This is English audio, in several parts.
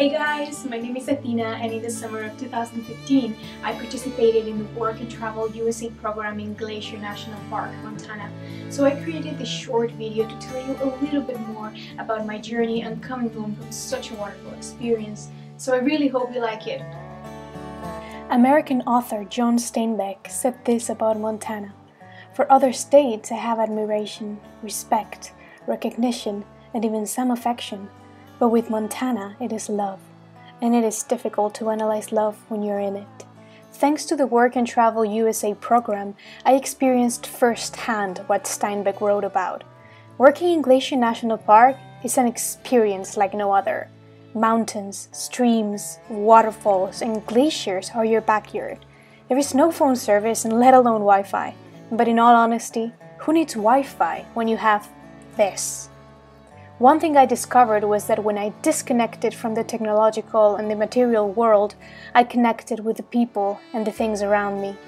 Hey guys, my name is Atenea and in the summer of 2015 I participated in the Work and Travel USA program in Glacier National Park, Montana. So I created this short video to tell you a little bit more about my journey and coming home from such a wonderful experience. So I really hope you like it. American author John Steinbeck said this about Montana. For other states I have admiration, respect, recognition, and even some affection. But with Montana, it is love, and it is difficult to analyze love when you're in it. Thanks to the Work and Travel USA program, I experienced firsthand what Steinbeck wrote about. Working in Glacier National Park is an experience like no other. Mountains, streams, waterfalls, and glaciers are your backyard. There is no phone service and let alone Wi Fi. But in all honesty, who needs Wi Fi when you have this? One thing I discovered was that when I disconnected from the technological and the material world, I connected with the people and the things around me.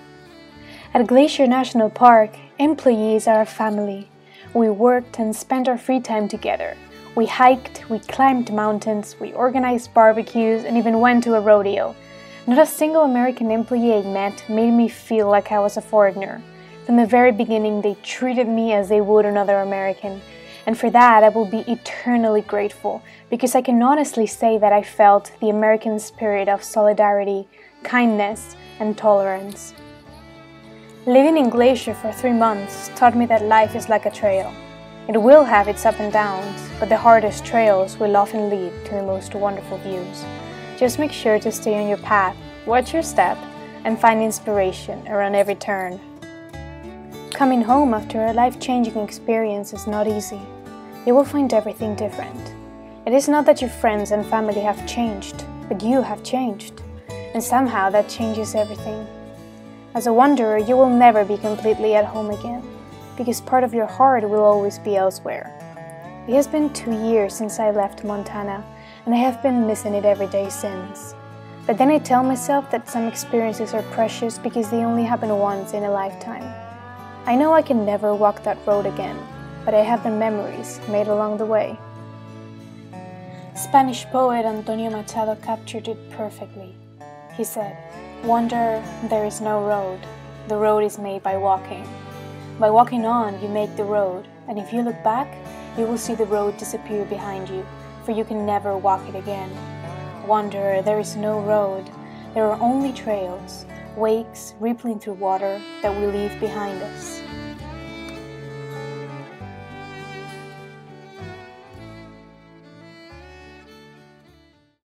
At Glacier National Park, employees are a family. We worked and spent our free time together. We hiked, we climbed mountains, we organized barbecues, and even went to a rodeo. Not a single American employee I met made me feel like I was a foreigner. From the very beginning, they treated me as they would another American and for that I will be eternally grateful because I can honestly say that I felt the American spirit of solidarity, kindness, and tolerance. Living in Glacier for three months taught me that life is like a trail. It will have its up and downs, but the hardest trails will often lead to the most wonderful views. Just make sure to stay on your path, watch your step, and find inspiration around every turn. Coming home after a life changing experience is not easy. You will find everything different. It is not that your friends and family have changed, but you have changed. And somehow that changes everything. As a wanderer, you will never be completely at home again, because part of your heart will always be elsewhere. It has been two years since I left Montana, and I have been missing it every day since. But then I tell myself that some experiences are precious because they only happen once in a lifetime. I know I can never walk that road again, but I have the memories made along the way. Spanish poet Antonio Machado captured it perfectly. He said, Wonder, there is no road. The road is made by walking. By walking on, you make the road, and if you look back, you will see the road disappear behind you, for you can never walk it again. Wonder, there is no road. There are only trails, wakes rippling through water that we leave behind us.